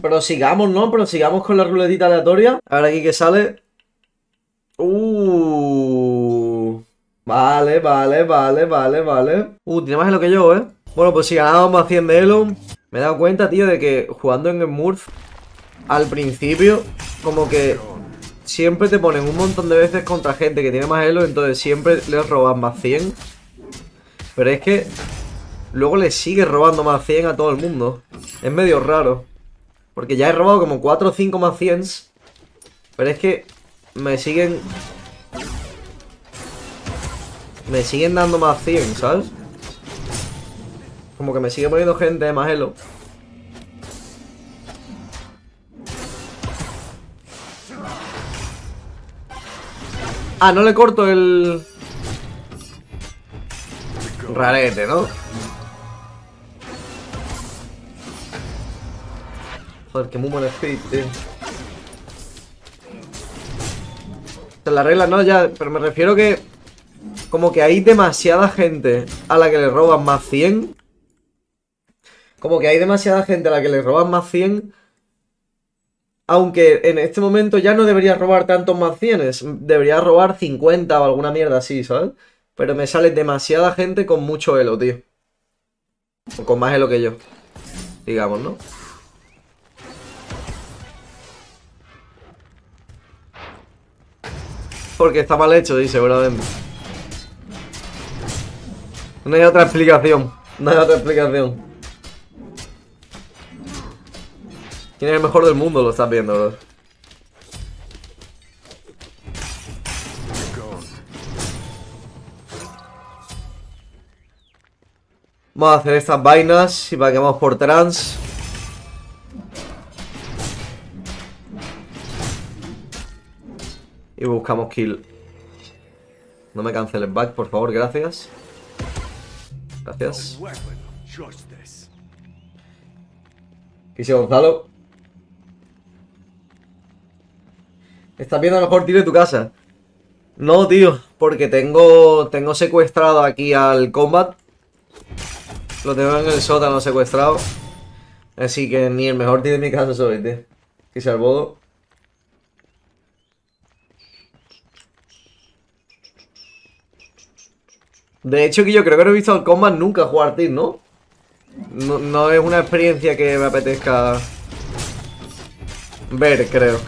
Prosigamos, ¿no? Prosigamos con la ruletita aleatoria. A ver aquí que sale. Uh. Vale, vale, vale, vale, vale. Uh, tiene más de lo que yo, ¿eh? Bueno, pues si ganábamos más 100 de Elo, me he dado cuenta, tío, de que jugando en Smurf, al principio, como que siempre te ponen un montón de veces contra gente que tiene más Elo, entonces siempre les roban más 100. Pero es que luego le sigue robando más 100 a todo el mundo. Es medio raro. Porque ya he robado como 4 o 5 más 100. Pero es que me siguen... Me siguen dando más 100, ¿sabes? Como que me sigue poniendo gente de más elo. Ah, no le corto el... Rarete, ¿no? Que muy buen speed, tío. la regla no, ya, pero me refiero que como que hay demasiada gente a la que le roban más 100. Como que hay demasiada gente a la que le roban más 100. Aunque en este momento ya no debería robar tantos más 100. Debería robar 50 o alguna mierda así, ¿sabes? Pero me sale demasiada gente con mucho elo, tío. O con más elo que yo. Digamos, ¿no? Porque está mal hecho, dice, seguramente. No hay otra explicación. No hay otra explicación. ¿Quién el mejor del mundo? Lo estás viendo. Vamos a hacer estas vainas y para que vamos por trans. Y buscamos kill. No me canceles back, por favor, gracias. Gracias. ¿Qué dice Gonzalo? ¿Estás viendo a lo mejor tiro de tu casa? No, tío, porque tengo tengo secuestrado aquí al combat. Lo tengo en el sótano secuestrado. Así que ni el mejor tiro de mi casa soy, tío. Que se bodo. De hecho, que yo creo que no he visto al combat nunca jugar ¿no? ¿no? No es una experiencia que me apetezca ver, creo.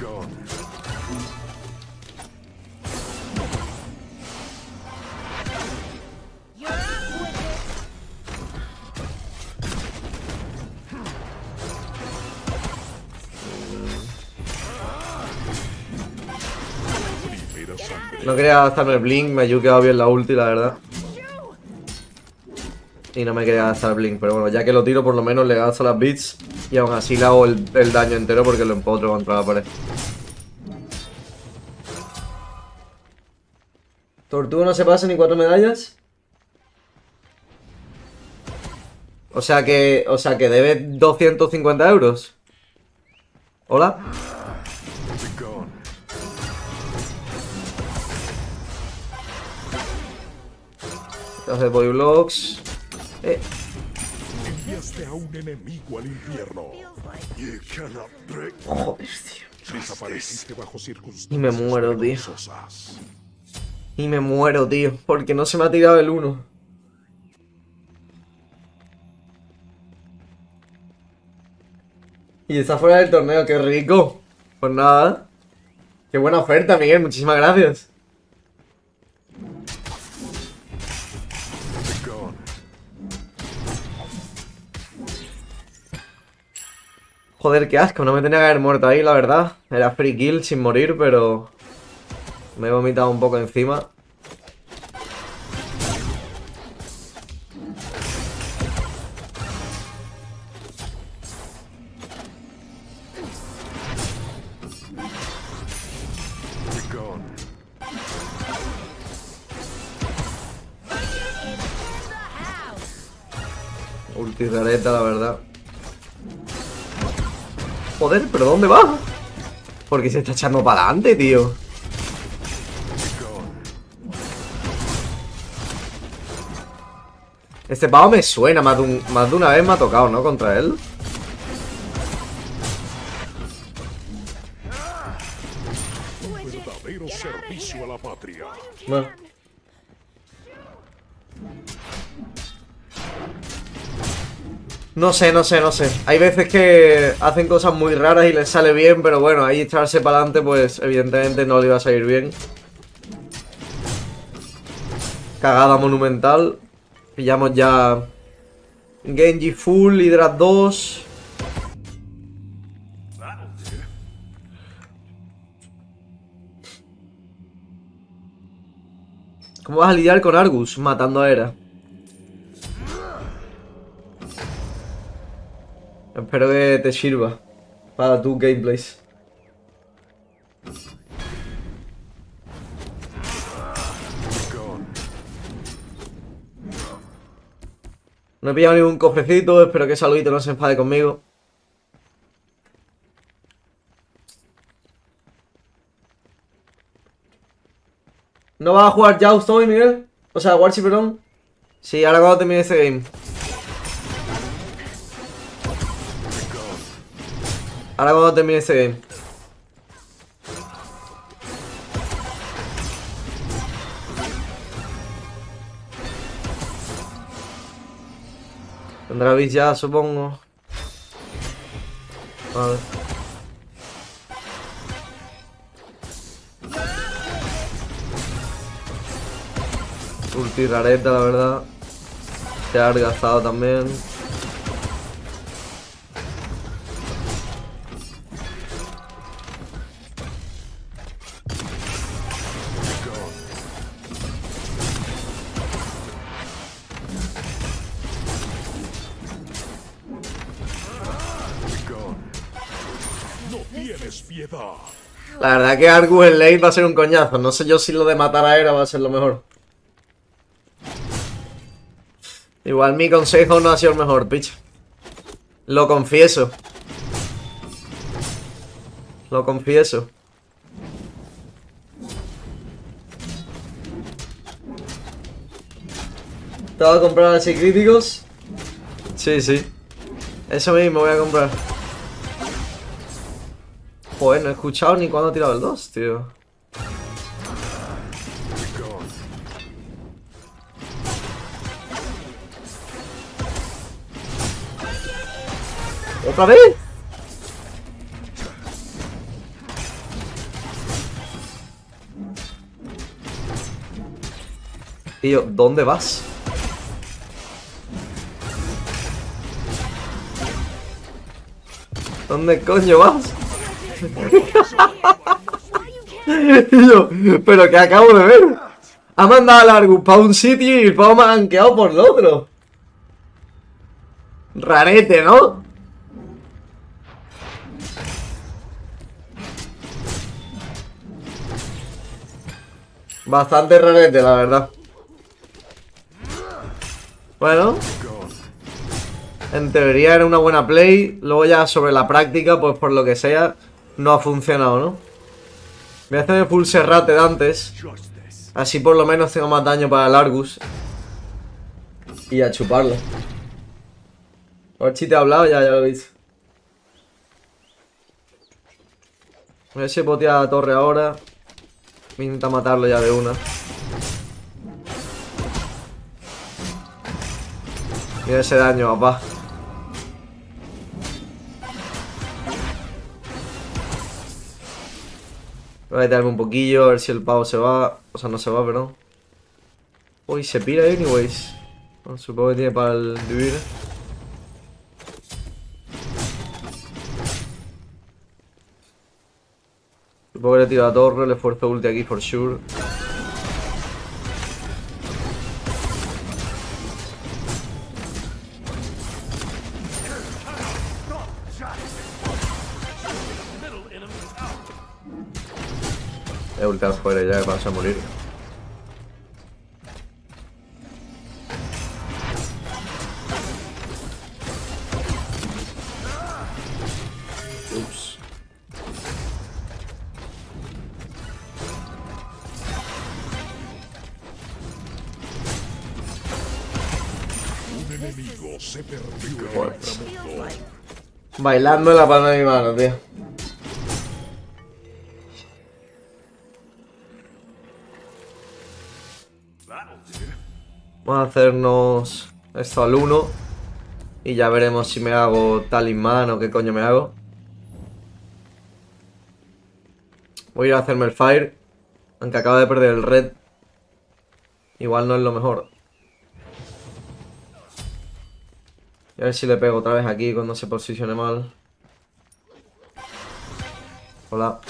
No quería gastarme el blink, me ha quedado bien la ulti, la verdad. Y no me quería gastar Blink, pero bueno, ya que lo tiro por lo menos le gasto las bits Y aún así le hago el, daño entero porque lo empotro contra la pared ¿Tortuga no se pasa ni cuatro medallas? O sea que, o sea que debe 250 euros ¿Hola? Hacer blocks eh. Enviaste a un enemigo al infierno. Joder, tío. Desapareciste bajo Y me muero, tío. Y me muero, tío. Porque no se me ha tirado el 1. Y está fuera del torneo, qué rico. Pues nada. Qué buena oferta, Miguel. Muchísimas gracias. Joder, qué asco, no me tenía que haber muerto ahí, la verdad. Era free kill sin morir, pero... Me he vomitado un poco encima. Ulti la verdad. Joder, ¿pero dónde va? Porque se está echando para adelante, tío. Este pavo me suena, más de, una vez me ha tocado, ¿no? Contra él. No sé, no sé, no sé. Hay veces que hacen cosas muy raras y les sale bien, pero bueno, ahí echarse para adelante, pues evidentemente no le iba a salir bien. Cagada monumental. Pillamos ya Genji Full, Hydra 2. ¿Cómo vas a lidiar con Argus matando a Hera? Espero que te sirva para tus gameplays. No he pillado ningún cofrecito, espero que Saludito no se enfade conmigo. ¿No vas a jugar Joust hoy, Miguel? O sea, Warchi, perdón. Sí, ahora cuando termine ese game. Ahora cuando termine ese game. Tendrá bis ya, supongo. Vale. Ulti rareta, la verdad. Se ha gastado también. La verdad que Argus en late va a ser un coñazo. No sé yo si lo de matar a Era va a ser lo mejor. Igual mi consejo no ha sido el mejor, pitch. Lo confieso. Lo confieso. ¿Te vas a comprar así críticos? Sí, sí. Eso mismo voy a comprar. Joder, no he escuchado ni cuándo ha tirado el 2, tío. ¿Otra vez? Tío, ¿dónde vas? ¿Dónde coño vas? Pero que acabo de ver. Ha mandado al Argus para un sitio y el pavo me ha por el otro. Rarete, ¿no? Bastante rarete, la verdad. Bueno. En teoría era una buena play. Luego ya sobre la práctica, pues por lo que sea, no ha funcionado, ¿no? Voy a full serrate de antes. Así por lo menos tengo más daño para el Argus. Y a chuparlo. Si te he hablado, ya, ya lo veis. A ver si la torre ahora. Voy a intentar matarlo ya de una. Mira ese daño, papá. Voy a quitarme un poquillo, a ver si el pavo se va. O sea, no se va, perdón. Uy, se pira anyways. Supongo que tiene para el vivir. Supongo que le tiro la torre, le esfuerzo ulti aquí for sure. He ultado fuera ya, vas a morir. Ups. Un enemigo se perdió. Bailando en la palma de mi mano, tío. Vamos a hacernos esto al 1. Y ya veremos si me hago talismán o qué coño me hago. Voy a ir a hacerme el fire. Aunque acaba de perder el red. Igual no es lo mejor. A ver si le pego otra vez aquí cuando se posicione mal. Hola.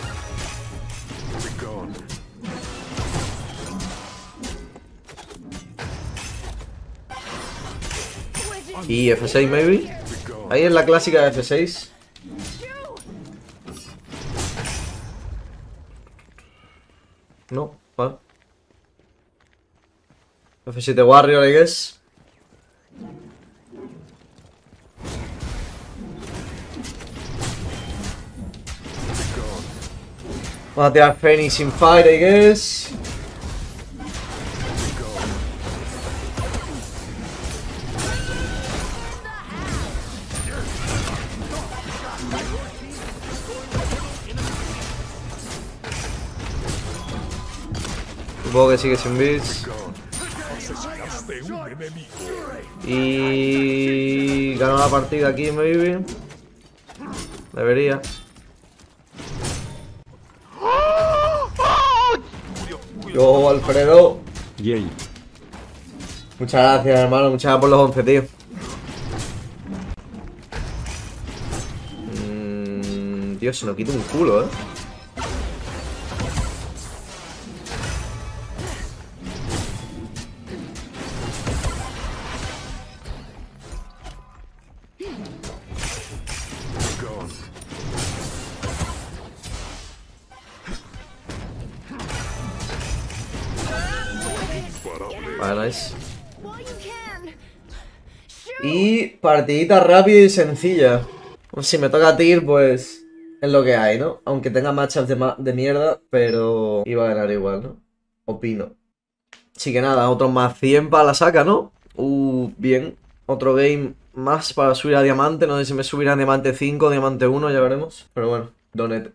Y F6 maybe. Ahí es la clásica de F6. No, vale. F7 Warrior, I guess. Vamos a tirar Phoenix in fight, I guess. Que sigue sin bits. Y gano la partida aquí, maybe. Debería. Yo, Alfredo. Yay. Muchas gracias, hermano. Muchas gracias por los 11, tío. Mm, Dios, se nos quita un culo, eh. Y partidita rápida y sencilla. Si me toca tir, pues es lo que hay, ¿no? Aunque tenga matchups de, de mierda, pero iba a ganar igual, ¿no? Opino. Así que nada, otro más 100 para la saca, ¿no? Uh, bien. Otro game más para subir a diamante. No sé si me subirá a diamante 5 o diamante 1, ya veremos. Pero bueno, donet.